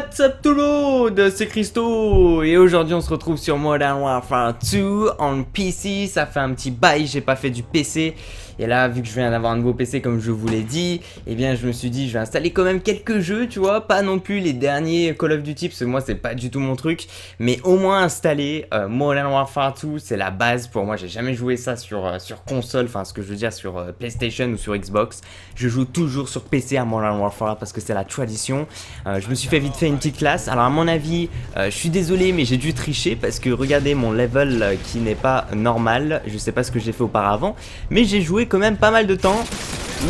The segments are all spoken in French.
What's up tout le monde, c'est Christo. Et aujourd'hui on se retrouve sur Modern Warfare 2 en PC, ça fait un petit bail, j'ai pas fait du PC et là vu que je viens d'avoir un nouveau PC comme je vous l'ai dit, eh bien je me suis dit je vais installer quand même quelques jeux tu vois, pas non plus les derniers Call of Duty parce que moi c'est pas du tout mon truc, mais au moins installer euh, Modern Warfare 2 c'est la base. Pour moi, j'ai jamais joué ça sur, euh, sur console, enfin ce que je veux dire sur euh, PlayStation ou sur Xbox, je joue toujours sur PC à Modern Warfare parce que c'est la tradition, je me suis fait vite fait une petite classe. Alors à mon avis, euh, je suis désolé mais j'ai dû tricher parce que regardez mon level euh, qui n'est pas normal. Je sais pas ce que j'ai fait auparavant, mais j'ai joué quand même pas mal de temps.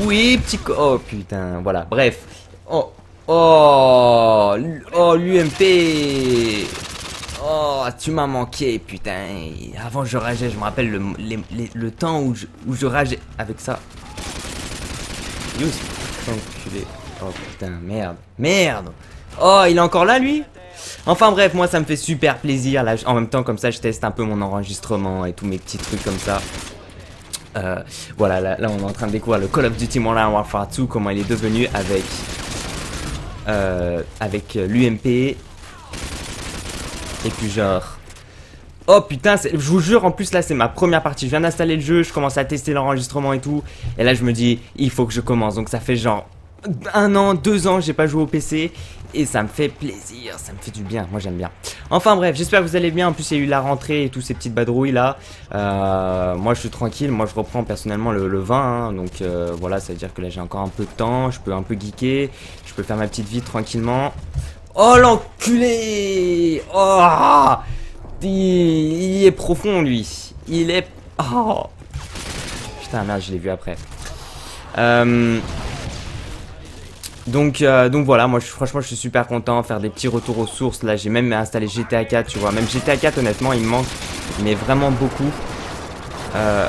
Oui, petit co Oh putain, voilà, bref. Oh, oh, oh l'UMP Oh, tu m'as manqué, putain. Avant, je rageais, je me rappelle le, le temps où je, où je rageais avec ça. Enculé. Oh putain, merde. Merde Oh, il est encore là, lui? Enfin bref, moi ça me fait super plaisir. Là, en même temps, comme ça, je teste un peu mon enregistrement et tous mes petits trucs comme ça. Euh, voilà, là, on est en train de découvrir le Call of Duty Modern Warfare 2, comment il est devenu avec, euh, avec l'UMP. Et puis genre... Oh putain, je vous jure, en plus là c'est ma première partie. Je viens d'installer le jeu, je commence à tester l'enregistrement et tout. Et là je me dis, il faut que je commence. Donc ça fait genre un an, deux ans, j'ai pas joué au PC et ça me fait plaisir, ça me fait du bien, moi j'aime bien. Enfin bref, j'espère que vous allez bien, en plus il y a eu la rentrée et tous ces petites badrouilles là. Euh, moi je suis tranquille, moi je reprends personnellement le, 20, hein. donc euh, voilà, ça veut dire que là j'ai encore un peu de temps, je peux un peu geeker, je peux faire ma petite vie tranquillement. Oh l'enculé Oh il, est profond lui, il est... Oh Putain merde, je l'ai vu après. Euh... Donc, euh, donc voilà, moi je, franchement je suis super content, faire des petits retours aux sources. Là j'ai même installé GTA 4, tu vois. Même GTA 4 honnêtement il me manque, mais vraiment beaucoup. Euh,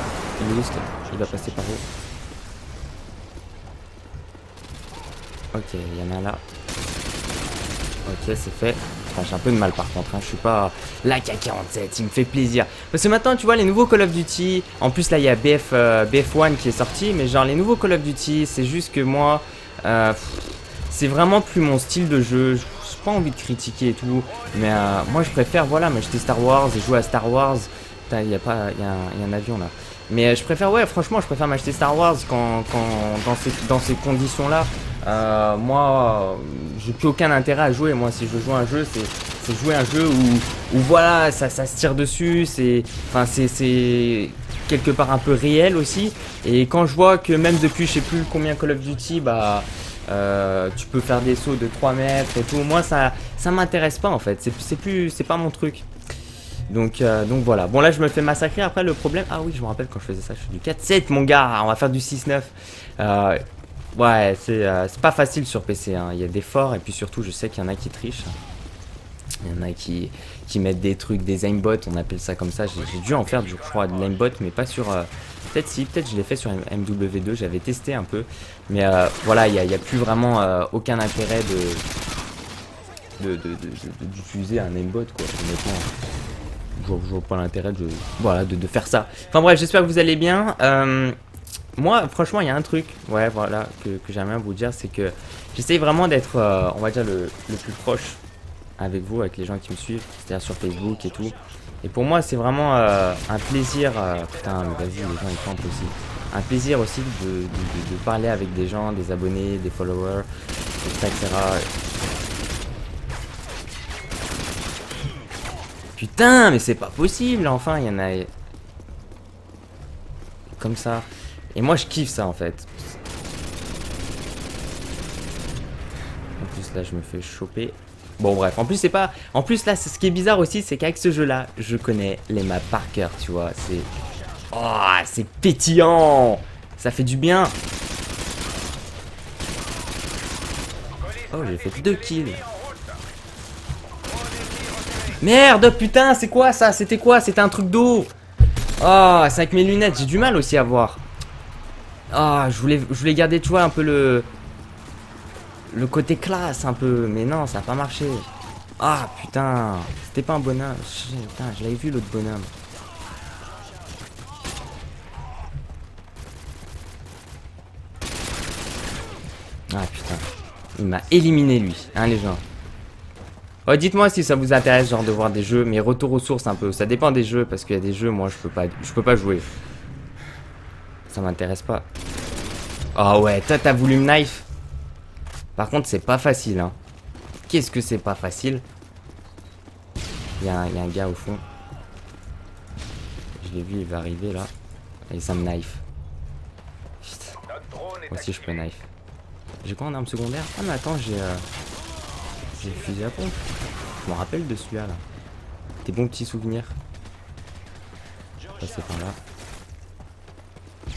il va passer par où? Ok, il y en a là. Ok, c'est fait. j'ai un peu de mal par contre, hein. je suis pas... La K47, il me fait plaisir. Parce que maintenant, tu vois, les nouveaux Call of Duty... En plus, là, il y a BF, euh, BF1 qui est sorti, mais genre, les nouveaux Call of Duty, c'est juste que moi... Euh, c'est vraiment plus mon style de jeu. J'ai pas envie de critiquer et tout. Mais euh, moi, je préfère, voilà, m'acheter Star Wars et jouer à Star Wars. il y a pas, il y, un avion là. Mais euh, je préfère, ouais, franchement, je préfère m'acheter Star Wars quand, dans ces, dans ces conditions-là. Euh, moi, j'ai plus aucun intérêt à jouer. Moi, si je joue un jeu, c'est jouer un jeu où, où voilà, ça, ça se tire dessus. C'est, enfin, c'est quelque part un peu réel aussi. Et quand je vois que même depuis, je sais plus combien Call of Duty, bah euh, tu peux faire des sauts de 3 mètres et tout. Moi, ça, ça m'intéresse pas en fait. C'est plus, c'est pas mon truc. Donc, euh, donc voilà. Bon, là, je me fais massacrer. Après, le problème. Ah oui, je me rappelle quand je faisais ça, je fais du 4-7, mon gars. On va faire du 6-9. Euh, ouais, c'est pas facile sur PC. Hein. Il y a des forts et puis surtout, je sais qu'il y en a qui trichent. Il y en a qui, qui mettent des trucs, des aimbots, on appelle ça comme ça. J'ai dû en faire, je crois, de l'aimbot, mais pas sur, Peut-être si, peut-être je l'ai fait sur MW2, j'avais testé un peu. Mais euh, voilà, il n'y a, plus vraiment euh, aucun intérêt de d'utiliser un aimbot quoi honnêtement. Je, vois pas l'intérêt de voilà de, faire ça. Enfin bref j'espère que vous allez bien. Euh, moi franchement il y a un truc ouais voilà que, que j'aimerais vous dire c'est que j'essaye vraiment d'être on va dire le, plus proche avec vous avec les gens qui me suivent c'est à dire sur Facebook et tout et pour moi, c'est vraiment euh, un plaisir. Euh, putain, vas-y, les gens ils campent aussi. Un plaisir aussi de, parler avec des gens, des abonnés, des followers, etc. Putain, mais c'est pas possible, enfin, il y en a... Comme ça. Et moi, je kiffe ça, en fait. En plus, là, je me fais choper. Bon bref, en plus c'est pas... En plus là, ce qui est bizarre aussi, c'est qu'avec ce jeu-là, je connais les maps par cœur, tu vois. C'est... Oh, c'est pétillant Ça fait du bien Oh, j'ai fait deux kills. Merde, putain, c'est quoi ça? C'était quoi? C'était un truc d'eau Oh, c'est avec mes lunettes, j'ai du mal aussi à voir. Ah, je voulais, je voulais garder, tu vois, un peu le le côté classe un peu. Mais non, ça a pas marché. Ah putain, c'était pas un bonhomme. Putain, je l'avais vu l'autre bonhomme. Ah putain, il m'a éliminé lui, hein les gens. Oh, dites-moi si ça vous intéresse, genre, de voir des jeux, mais retour aux sources un peu. Ça dépend des jeux, parce qu'il y a des jeux, moi, je peux pas, je peux pas jouer. Ça m'intéresse pas. Oh ouais, toi, t'as voulu me knife? Par contre, c'est pas facile, hein. Qu'est-ce que c'est pas facile? Il y, a un gars au fond. Je l'ai vu, il va arriver, là. Et ça me knife. Moi aussi, je peux knife. J'ai quoi en arme secondaire? Ah, mais attends, j'ai... Euh... J'ai fusil à pompe. Je me rappelle de celui-là, là. Des bons petits souvenirs. Passer par là.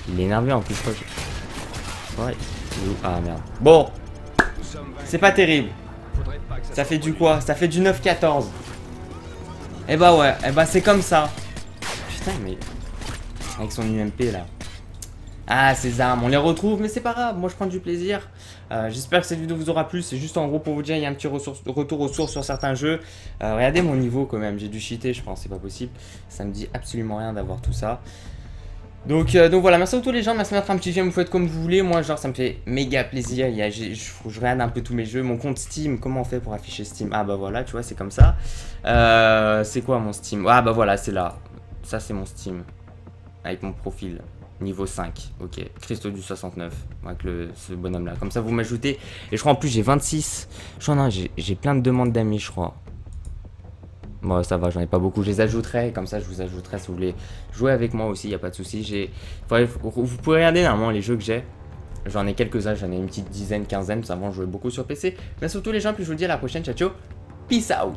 Il est énervé en plus, je crois. Ouais. Ah merde. Bon. C'est pas terrible. Ça fait du quoi? Ça fait du 9-14. Eh bah ouais. Eh bah c'est comme ça. Putain, mais... Avec son UMP, là. Ah, ces armes, on les retrouve, mais c'est pas grave, moi je prends du plaisir. Euh, j'espère que cette vidéo vous aura plu, c'est juste en gros pour vous dire, il y a un petit retour aux sources sur certains jeux. Euh, regardez mon niveau quand même, j'ai dû cheater, je pense, c'est pas possible. Ça me dit absolument rien d'avoir tout ça. Donc, euh, donc voilà, merci à tous les gens, merci de mettre un petit j'aime, vous faites comme vous voulez. Moi, genre, ça me fait méga plaisir. Il je, regarde un peu tous mes jeux. Mon compte Steam, comment on fait pour afficher Steam? Ah bah voilà, tu vois, c'est comme ça. c'est quoi mon Steam? Ah bah voilà, c'est là. Ça, c'est mon Steam. Avec mon profil. Niveau 5, ok. Christo du 69, avec le, ce bonhomme là. Comme ça, vous m'ajoutez. Et je crois en plus, j'ai 26. Je crois, j'ai plein de demandes d'amis, je crois. Bon, ça va, j'en ai pas beaucoup. Je les ajouterai. Comme ça, je vous ajouterai si vous voulez jouer avec moi aussi. Il n'y a pas de souci. J'ai, vous pouvez regarder normalement les jeux que j'ai. J'en ai quelques-uns. J'en ai une petite dizaine, quinzaine. Ça avant, je jouais beaucoup sur PC. Mais surtout les gens. Puis je vous dis à la prochaine. Ciao, ciao. Peace out.